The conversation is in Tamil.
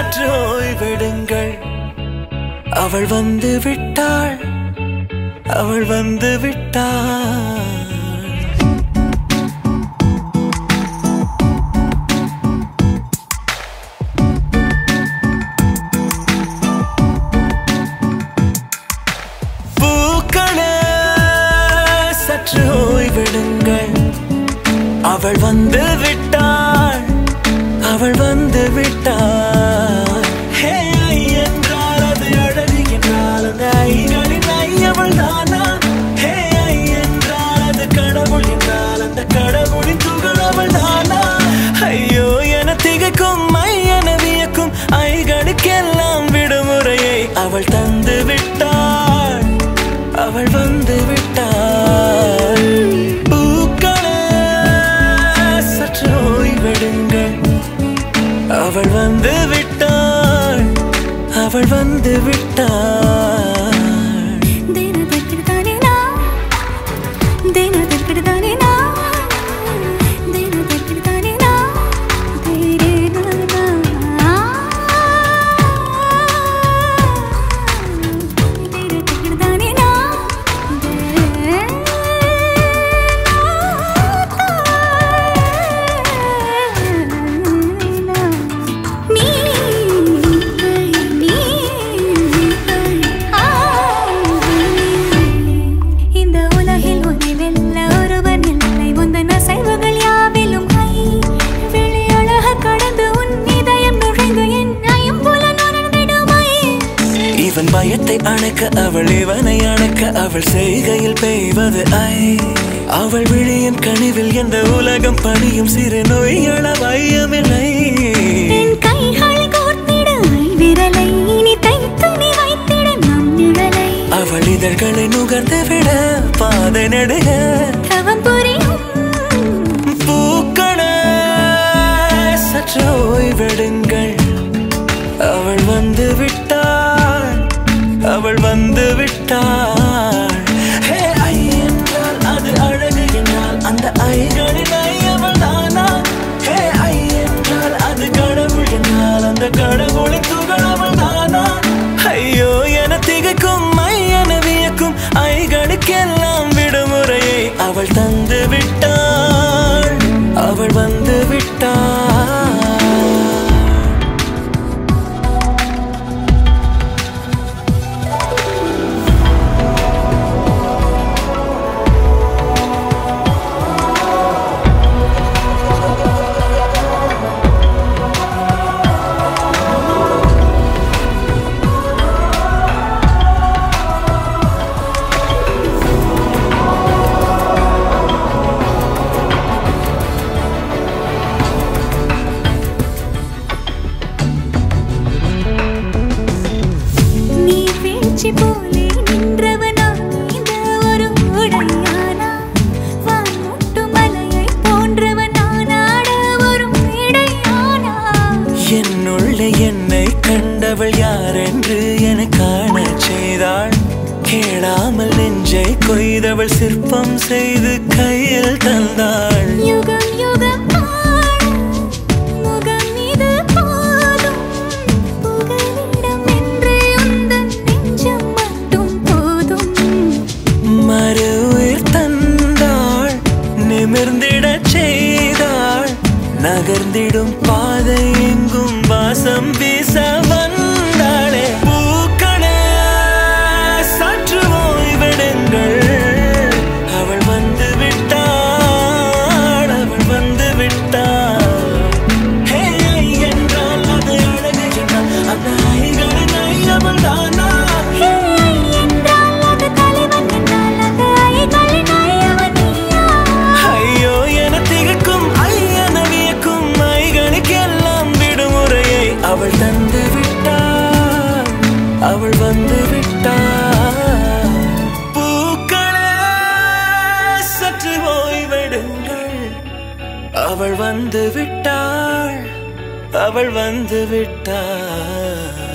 சற்று ஓய்வெடுங்கள். அவள் வந்து விட்டாள். அவள் வந்து விட்டாள். சற்று ஓய்வெடுங்கள். அவள் வந்து விட்டாள். அவள் வந்து விட்டாள். என்றால் அவள் வந்து விட்டாள் பயத்தை அணைக்க அவள் இவனை அணைக்க அவள் செய்கையில் பெய்வது ஐ. அவள் விழியின் கனிவில் எந்த உலகம் பணியும் சிறு நோய்கள வையமில்லை அவள் இதழ்களை நுகர்ந்து விட பாதை நடுக. அவள் வந்து விட்டாள். ஹே ஐ என்றால் அது அழகு என்றால் அந்த ஐகளின் ஐ அவள் தானா? ஹே ஐ என்றால் அது கடவுள் என்றால் அந்த கடவுளின் துகள் அவள் தானா? ஐயோ என திகைக்கும் ஐ என வியக்கும் ஐகளுக்கெல்லாம் விடுமுறையை அவள் தன் கண்டவள் யாரென்று என காணச் செய்தாள். கேளாமல் நெஞ்சை கொய்தவள் சிற்பம் செய்து கையில் தந்தாள். யுகம் யுகம் ஆளும் முகம் இது போதும். புகலிடம் அவள் வந்து விட்டாள் பூக்களே சற்று ஓய்வெடுங்கள். அவள் வந்து விட்டாள். அவள் வந்து விட்டாள்